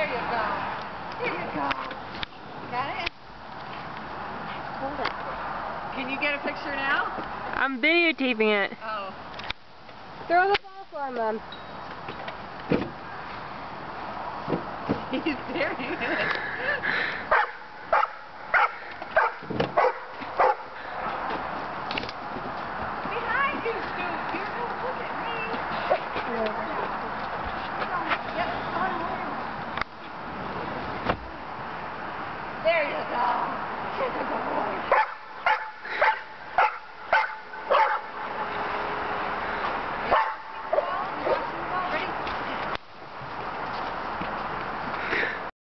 There you go. There you go. Got it? Hold it. Can you get a picture now? I'm videotaping it. Oh. Throw the ball for Mom. He's very good. Thank you. There you go.